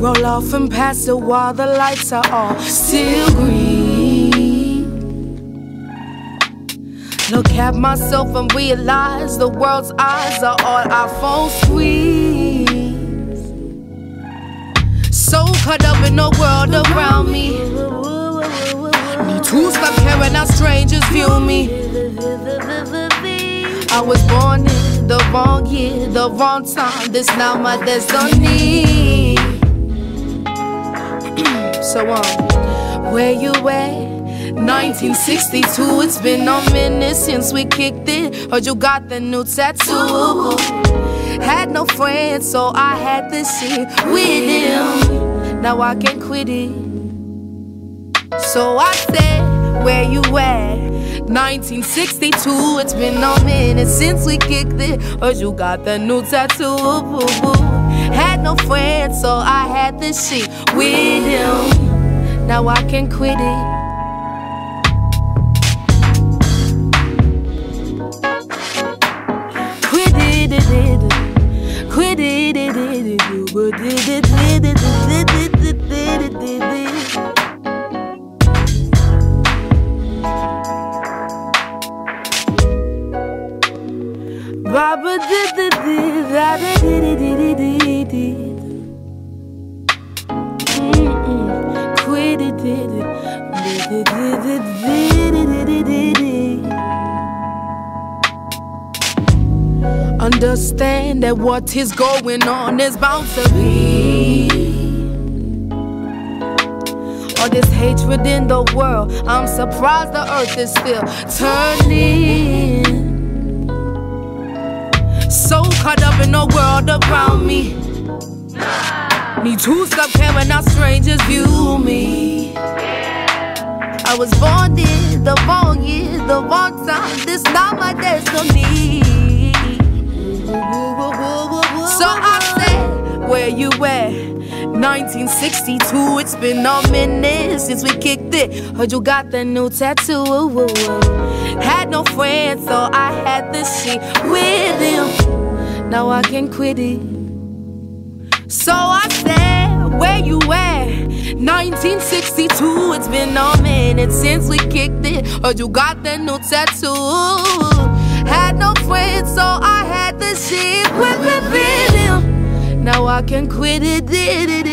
Roll off and pass it while the lights are all still green. Look at myself and realize the world's eyes are on our phone screens. So caught up in the world around me. Need to stop caring how strangers view me. I was born in the wrong year, the wrong time. This now my destiny. so um, where you at? 1962, it's been a minute since we kicked it. Heard you got the new tattoo. Had no friends, so I had to sit with him. Now I can't quit it. So I said, Where you at? 1962, it's been a minute since we kicked it. Heard you got the new tattoo. Had no friends, so I had to sit with him. Now I can't quit it. Quit it, it, it. Quit it, it, it, it. Quit it, it, it, it, Baba did the did da did did did did it did it did did did did did did did Understand that what is going on is bound to be. All this hatred in the world I'm surprised the earth is still turning in the world around me. Need to stop caring how strangers view me. I was born in the wrong year, the wrong time. This not my destiny. So I said, Where you at? 1962, it's been a minute since we kicked it. Heard you got the new tattoo. Had no friends, so I had to sit with him. Now I can quit it. So I said, Where you at? 1962, it's been a minute since we kicked it. Heard you got the new tattoo. Had no friends, so I had to sit with, with him. Now I can quit it. Did it